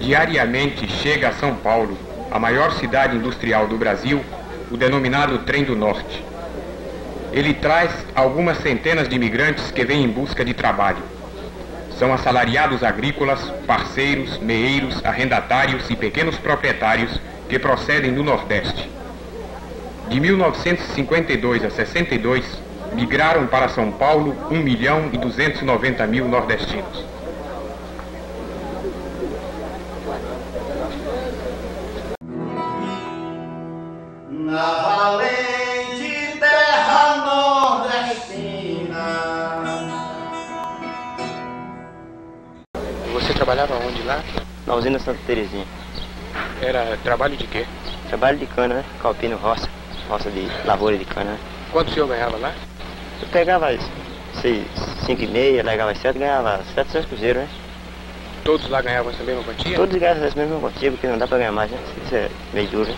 Diariamente chega a São Paulo, a maior cidade industrial do Brasil, o denominado Trem do Norte. Ele traz algumas centenas de imigrantes que vêm em busca de trabalho. São assalariados agrícolas, parceiros, meeiros, arrendatários e pequenos proprietários que procedem do Nordeste. De 1952 a 62, migraram para São Paulo 1 milhão e 290 mil nordestinos. Na valente terra nordestina. Você trabalhava onde lá? Na usina Santa Terezinha. Era trabalho de quê? Trabalho de cana, né? Calpino roça. Roça de lavoura de cana, né? Quanto o senhor ganhava lá? Eu pegava as seis, cinco e meia, largava as sete, ganhava 700 cruzeiros, né? Todos lá ganhavam essa mesma quantia? Todos ganhavam essa mesma quantia, porque não dá pra ganhar mais, né? Isso é meio duro, né?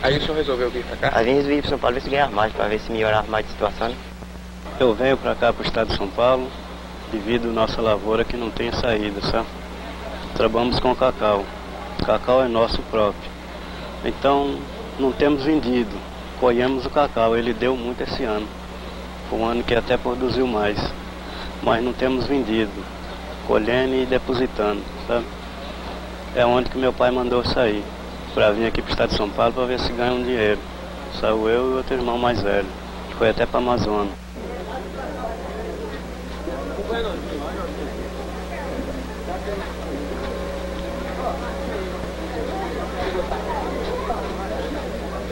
Aí o senhor resolveu vir pra cá? Aí vim vir para São Paulo ver se ganhava mais, pra ver se melhorava mais a situação, né? Eu venho para cá, para o estado de São Paulo, devido à nossa lavoura que não tem saída, sabe? Trabalhamos com cacau. O cacau é nosso próprio. Então, não temos vendido. Colhemos o cacau, ele deu muito esse ano. Foi um ano que até produziu mais. Mas não temos vendido. Colhendo e depositando, sabe? É onde que meu pai mandou sair. Para vir aqui para o estado de São Paulo para ver se ganha um dinheiro. Saiu eu e outro irmão mais velho. Foi até para Amazonas.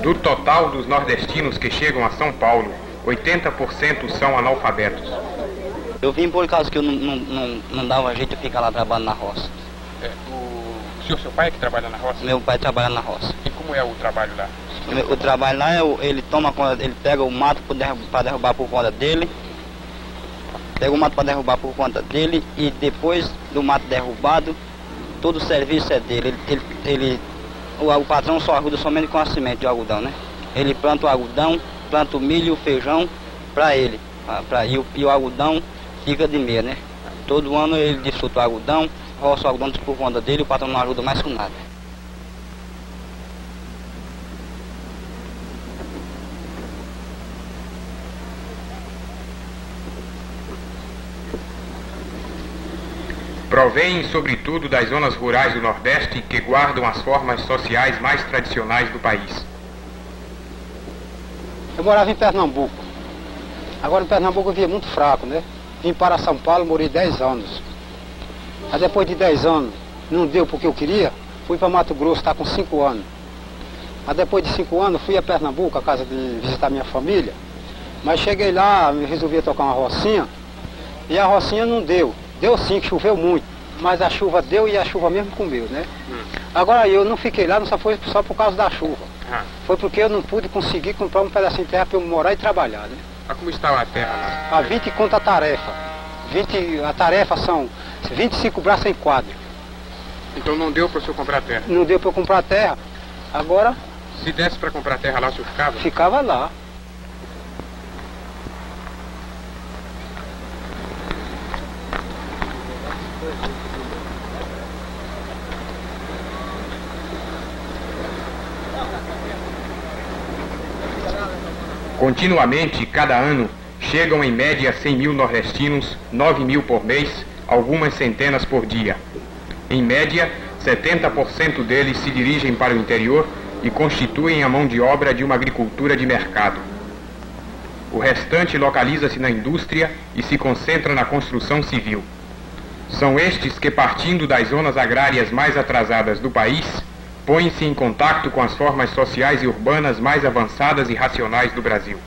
Do total dos nordestinos que chegam a São Paulo, 80% são analfabetos. Eu vim por causa que eu não, não, não, não dava jeito de ficar lá trabalhando na roça. É, o senhor, seu pai é que trabalha na roça? Meu pai trabalha na roça. E como é o trabalho lá? O, o trabalho lá, é o- ele toma ele pega o mato para derrubar, derrubar por conta dele, pega o mato para derrubar por conta dele e depois do mato derrubado, todo o serviço é dele. Ele, ele, ele- o, o patrão só ajuda somente com a semente de algodão, né? Ele planta o algodão, planta o milho e o feijão para ele. Pra, pra- e, o, e o algodão fica de meia, né? Todo ano ele desfruta o algodão, roça o algodão por conta dele, o patrão não ajuda mais com nada. Provêm, sobretudo, das zonas rurais do Nordeste que guardam as formas sociais mais tradicionais do país. Eu morava em Pernambuco. Agora em Pernambuco eu via muito fraco, né? Vim para São Paulo, morei 10 anos. Aí depois de 10 anos, não deu porque eu queria, fui para Mato Grosso, está com 5 anos. Mas depois de 5 anos, fui a Pernambuco, a casa de visitar minha família. Mas cheguei lá, resolvi tocar uma rocinha, e a rocinha não deu. Deu sim, que choveu muito. Mas a chuva deu e a chuva mesmo comeu, né? Agora eu não fiquei lá, não só foi só por causa da chuva. Ah, Foi porque eu não pude conseguir comprar um pedacinho de terra para eu morar e trabalhar, né? mas como está a terra lá? A 20 conta a tarefa. 20, a tarefa são 25 braços em quadro. Então não deu para o senhor comprar terra. Não deu para eu comprar terra. Agora Se desse para comprar terra lá, o senhor ficava? ficava lá. Continuamente, cada ano, chegam em média 100 mil nordestinos, 9 mil por mês, algumas centenas por dia. Em média, 70% deles se dirigem para o interior e constituem a mão de obra de uma agricultura de mercado. O restante localiza-se na indústria e se concentra na construção civil. São estes que, partindo das zonas agrárias mais atrasadas do país, põem-se em contato com as formas sociais e urbanas mais avançadas e racionais do Brasil.